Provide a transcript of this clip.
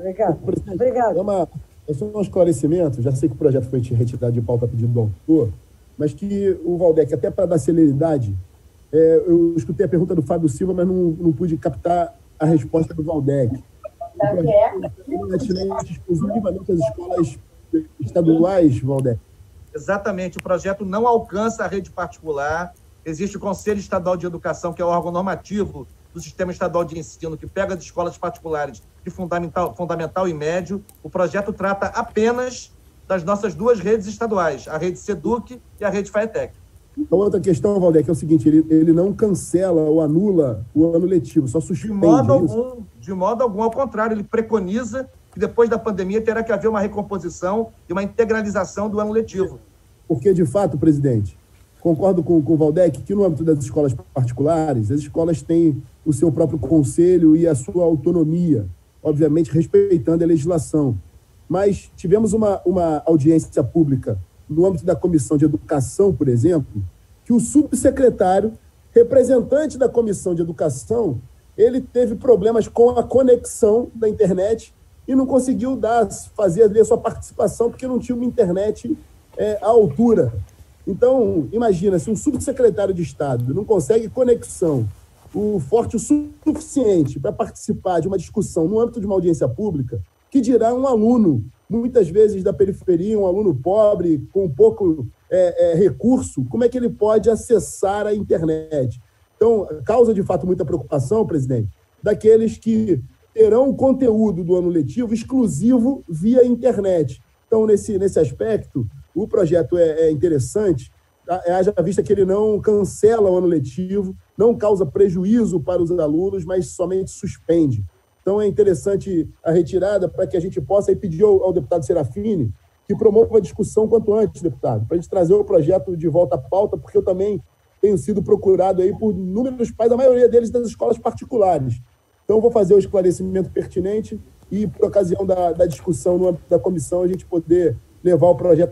Obrigado. Obrigado. É, uma, é só um esclarecimento, já sei que o projeto foi retirado de pauta pedido do autor, mas que o Valdec, até para dar celeridade, é, eu escutei a pergunta do Fábio Silva, mas não, não pude captar a resposta do Valdec. O projeto exclusivamente as escolas estaduais, Valdec. Exatamente, o projeto não alcança a rede particular. Existe o Conselho Estadual de Educação, que é o órgão normativo do Sistema Estadual de Ensino, que pega as escolas particulares de fundamental, fundamental e médio. O projeto trata apenas das nossas duas redes estaduais, a rede SEDUC e a rede FAETEC. A outra questão, Valdec, é o seguinte: ele, ele não cancela ou anula o ano letivo, só suspende. De modo, algum, de modo algum, ao contrário, ele preconiza que depois da pandemia terá que haver uma recomposição e uma integralização do ano letivo. Porque, de fato, presidente, concordo com, com o Valdec que no âmbito das escolas particulares, as escolas têm o seu próprio conselho e a sua autonomia, obviamente respeitando a legislação. Mas tivemos uma, uma audiência pública no âmbito da Comissão de Educação, por exemplo, que o subsecretário, representante da Comissão de Educação, ele teve problemas com a conexão da internet e não conseguiu dar, fazer a sua participação porque não tinha uma internet é, à altura. Então, imagina, se um subsecretário de Estado não consegue conexão o forte o suficiente para participar de uma discussão no âmbito de uma audiência pública, que dirá um aluno, muitas vezes da periferia, um aluno pobre, com pouco é, é, recurso, como é que ele pode acessar a internet? Então, causa de fato muita preocupação, presidente, daqueles que terão o conteúdo do ano letivo exclusivo via internet. Então, nesse, nesse aspecto, o projeto é, é interessante, tá? haja vista que ele não cancela o ano letivo, não causa prejuízo para os alunos, mas somente suspende. Então, é interessante a retirada para que a gente possa pedir ao, ao deputado Serafini que promova a discussão quanto antes, deputado, para a gente trazer o projeto de volta à pauta, porque eu também tenho sido procurado aí por inúmeros pais, a maioria deles das escolas particulares. Então, vou fazer o esclarecimento pertinente e, por ocasião da, da discussão no âmbito da comissão, a gente poder levar o projeto